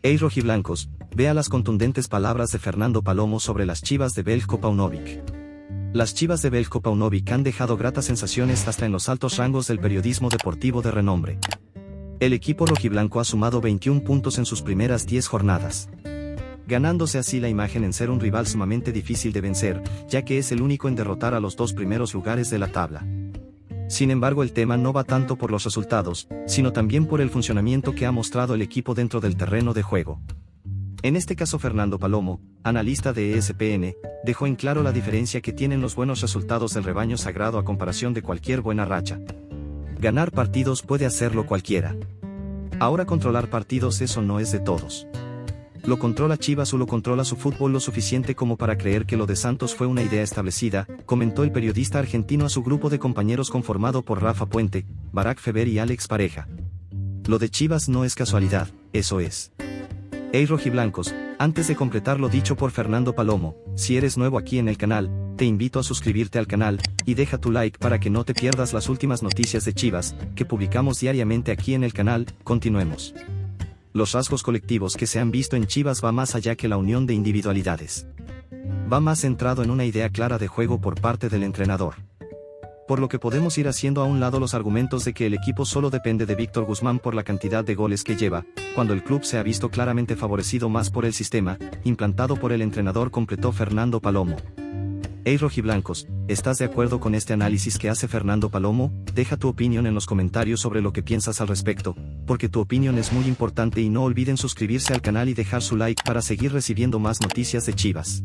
Ey rojiblancos, vea las contundentes palabras de Fernando Palomo sobre las chivas de Belko Paunovic. Las chivas de Belko Paunovic han dejado gratas sensaciones hasta en los altos rangos del periodismo deportivo de renombre. El equipo rojiblanco ha sumado 21 puntos en sus primeras 10 jornadas. Ganándose así la imagen en ser un rival sumamente difícil de vencer, ya que es el único en derrotar a los dos primeros lugares de la tabla. Sin embargo el tema no va tanto por los resultados, sino también por el funcionamiento que ha mostrado el equipo dentro del terreno de juego. En este caso Fernando Palomo, analista de ESPN, dejó en claro la diferencia que tienen los buenos resultados del rebaño sagrado a comparación de cualquier buena racha. Ganar partidos puede hacerlo cualquiera. Ahora controlar partidos eso no es de todos. Lo controla Chivas o lo controla su fútbol lo suficiente como para creer que lo de Santos fue una idea establecida, comentó el periodista argentino a su grupo de compañeros conformado por Rafa Puente, Barack Feber y Alex Pareja. Lo de Chivas no es casualidad, eso es. Hey rojiblancos, antes de completar lo dicho por Fernando Palomo, si eres nuevo aquí en el canal, te invito a suscribirte al canal, y deja tu like para que no te pierdas las últimas noticias de Chivas, que publicamos diariamente aquí en el canal, continuemos los rasgos colectivos que se han visto en Chivas va más allá que la unión de individualidades. Va más centrado en una idea clara de juego por parte del entrenador. Por lo que podemos ir haciendo a un lado los argumentos de que el equipo solo depende de Víctor Guzmán por la cantidad de goles que lleva, cuando el club se ha visto claramente favorecido más por el sistema, implantado por el entrenador completó Fernando Palomo. Hey rojiblancos, ¿estás de acuerdo con este análisis que hace Fernando Palomo? Deja tu opinión en los comentarios sobre lo que piensas al respecto, porque tu opinión es muy importante y no olviden suscribirse al canal y dejar su like para seguir recibiendo más noticias de Chivas.